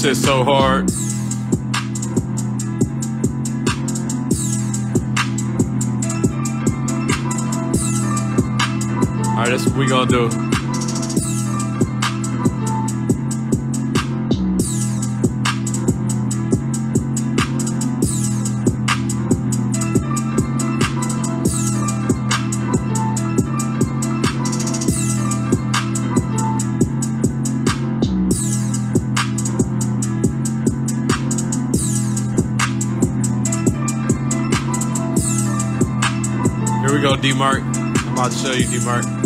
This is so hard. All right, that's what we gonna do. Go, D Mark. I'm about to show you, D Mark.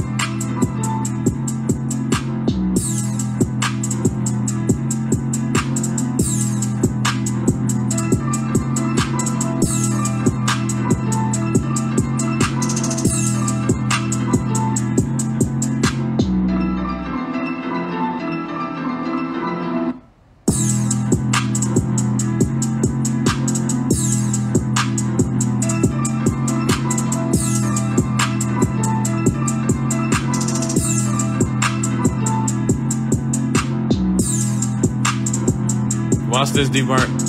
This, D Mark.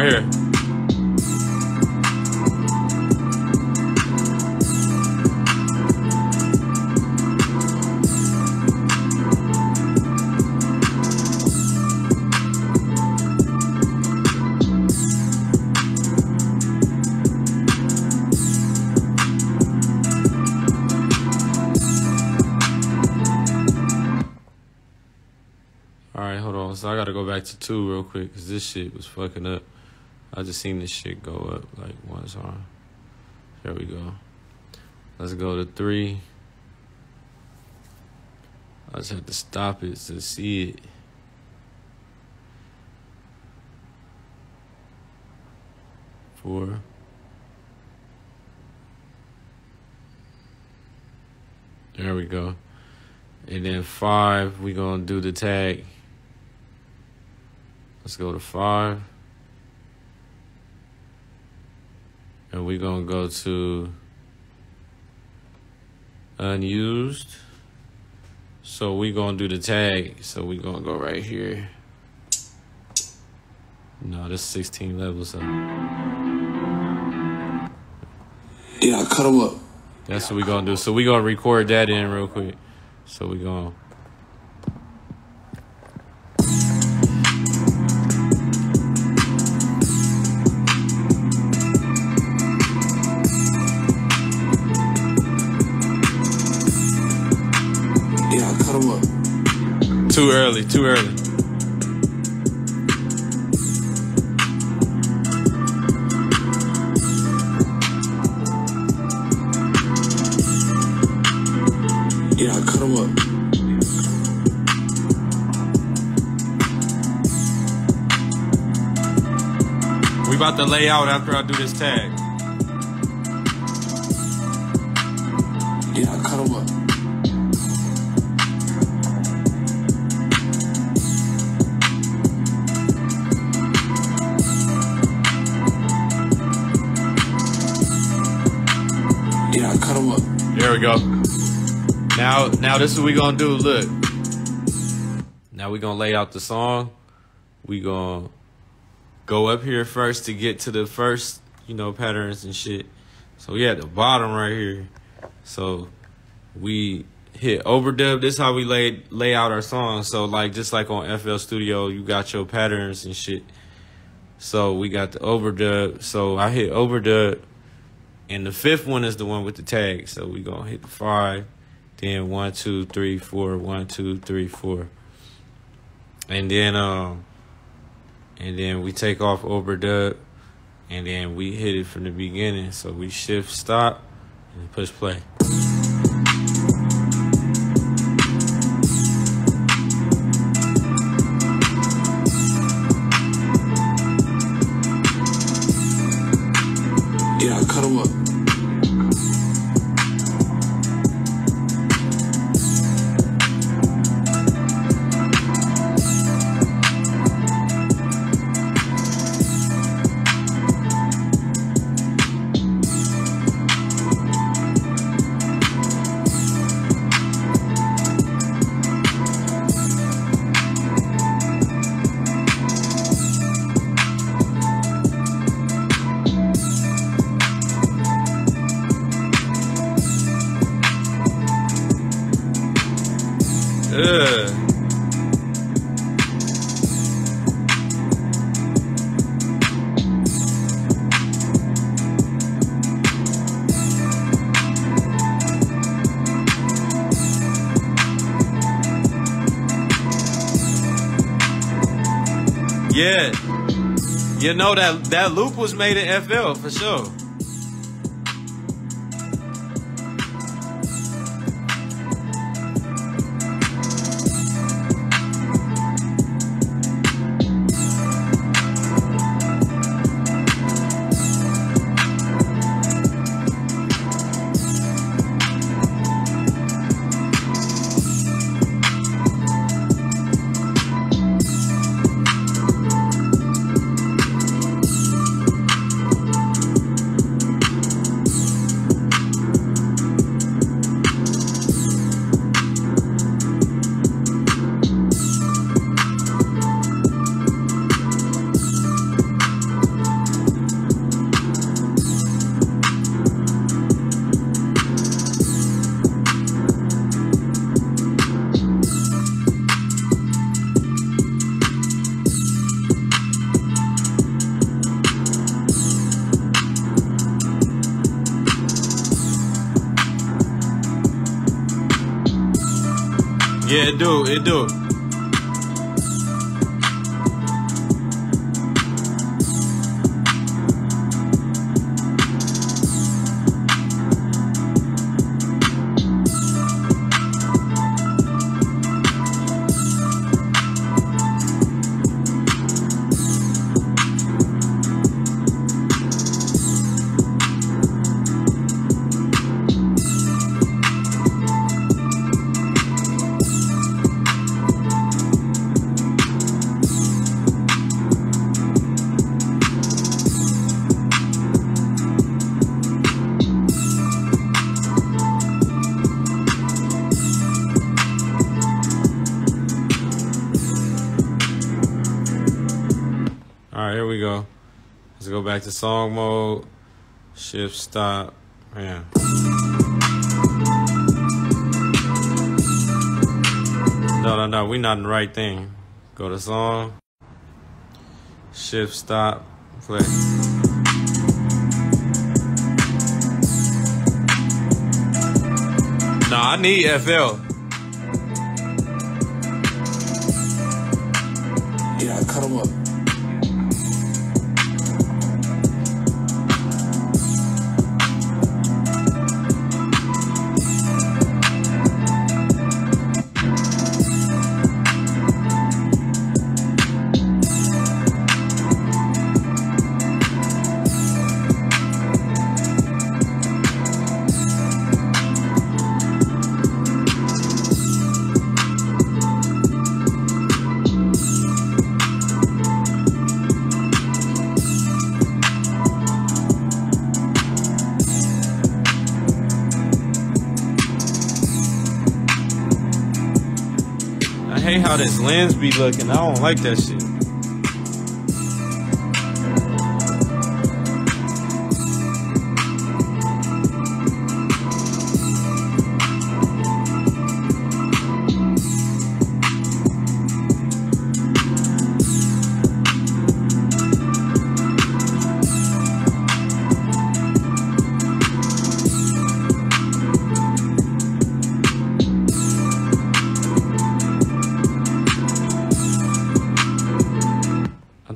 Right here. All right, hold on. So I gotta go back to two real quick because this shit was fucking up. I just seen this shit go up like once song. There we go. Let's go to three. I just have to stop it to see it. Four. There we go. And then five, we gonna do the tag. Let's go to five. And we're gonna go to unused. So we're gonna do the tag. So we're gonna go right here. No, this 16 levels up. Yeah, I cut them up. That's what we're gonna do. So we're gonna record that in real quick. So we're gonna. Early, too early. Yeah, I cut him up. We about to lay out after I do this tag. Yeah, I cut him up. There we go. Now, now this is what we gonna do. Look. Now we gonna lay out the song. We gonna go up here first to get to the first, you know, patterns and shit. So we at the bottom right here. So we hit overdub. This is how we lay lay out our song. So like just like on FL Studio, you got your patterns and shit. So we got the overdub. So I hit overdub. And the fifth one is the one with the tag. So we're gonna hit the five, then one, two, three, four, one, two, three, four. And then um and then we take off overdub and then we hit it from the beginning. So we shift stop And push play. Yeah. You know that that loop was made in FL for sure. Do. It do. Back to song mode. Shift stop. Yeah. No, no, no. We not in the right thing. Go to song. Shift stop. Play. No, I need FL. Yeah, I cut him up. This lens be looking. I don't like that shit.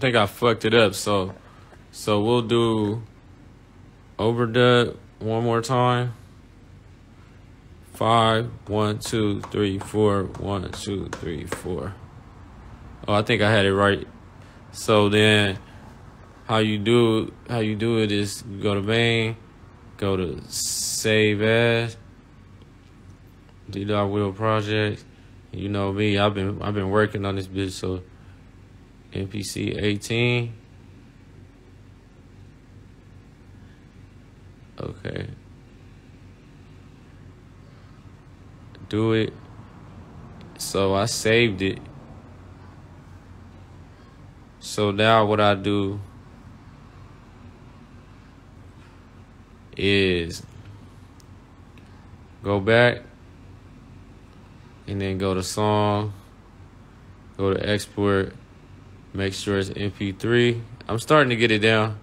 Think I fucked it up. So, so we'll do overdub one more time. five, one, two, three, four, one, two, three, four. Oh, I think I had it right. So then, how you do how you do it is go to main, go to save as, do our will project. You know me, I've been I've been working on this bitch. So MPC eighteen. Okay. Do it. So I saved it. So now what I do is go back and then go to song, go to export, make sure it's MP3. I'm starting to get it down.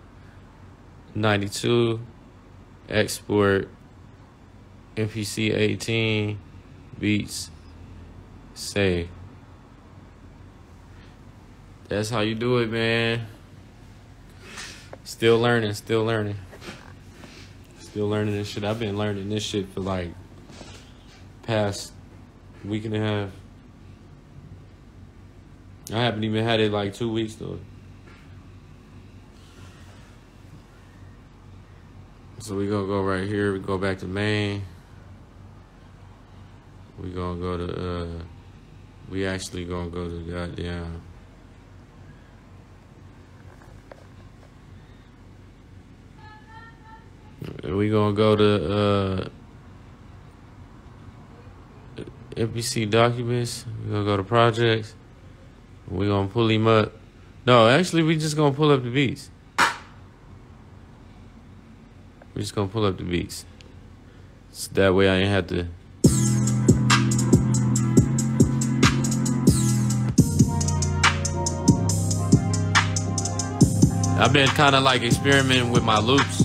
92, export, MPC 18, beats, save. That's how you do it, man. Still learning, still learning. Still learning this shit. I've been learning this shit for like past week and a half. I haven't even had it like two weeks though. So we gonna go right here. We go back to main. We gonna go to. uh We actually gonna go to goddamn. We gonna go to uh documents. We gonna go to projects. We gonna pull him up. No, actually, we just gonna pull up the beats. We just gonna pull up the beats. So that way I ain't have to. I've been kind of like experimenting with my loops.